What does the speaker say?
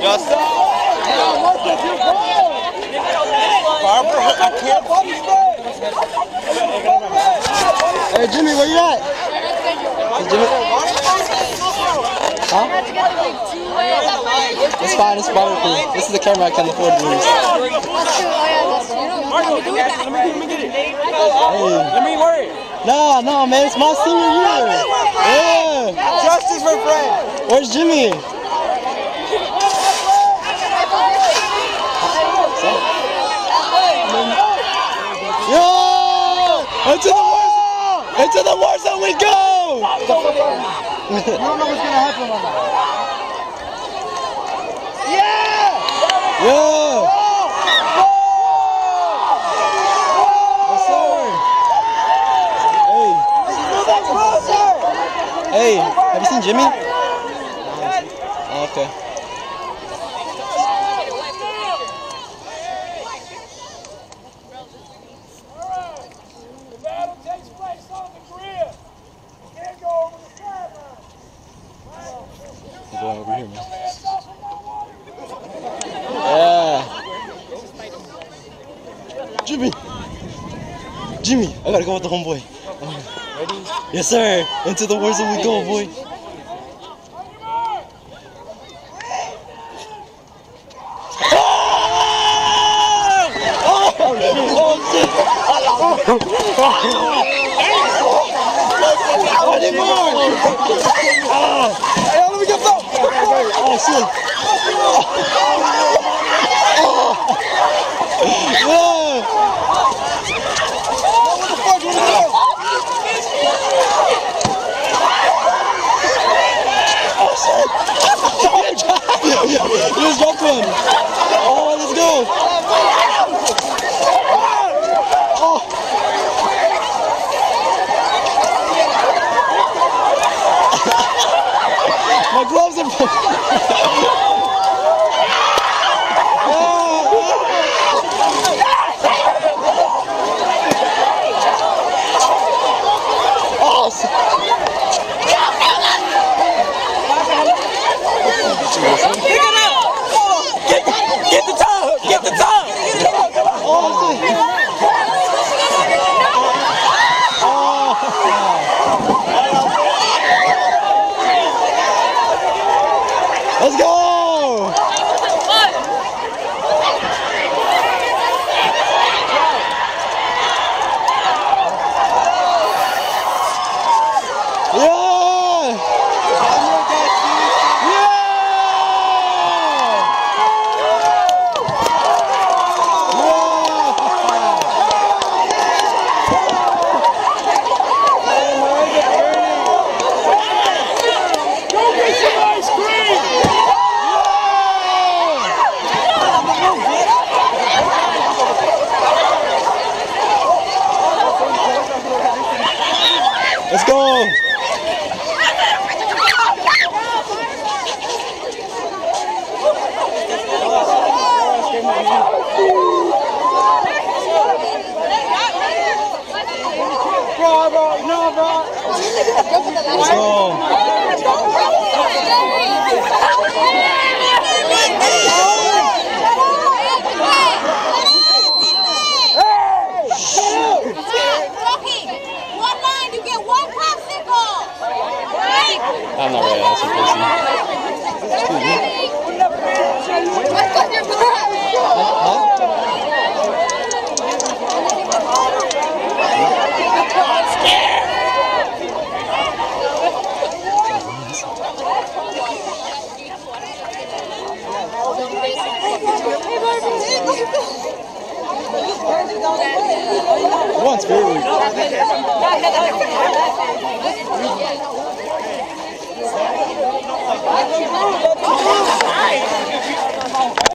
Yes. Barbara, I can't. Hey Jimmy, where you at? Hey, Jimmy. Huh? It's fine, it's fine with me. This is the camera I can afford to use. Let me worry. No, no, man, it's my senior year. Yeah. Justice for Fred. Where's Jimmy? Yo! Into the war Into the war zone we go! I don't know what's gonna happen on that. Yeah! Yeah! Yes, sir. Hey. Hey, have you seen Jimmy? Oh, okay. The battle takes place on the grid. You can't go over the sideline. Go over here, man. Hands off of my water. Yeah. Jimmy. Jimmy, I gotta go with the homeboy. Ready? Yes, sir. Into the zone we go, boy. Oh, shit. Oh, shit. Hey, let me get some. Oh, shit. Yeah. Here's that one. Oh, let's go. Oh. My gloves are. Oh, Get the tub! Get the tub! Let's go! Let's go! once really.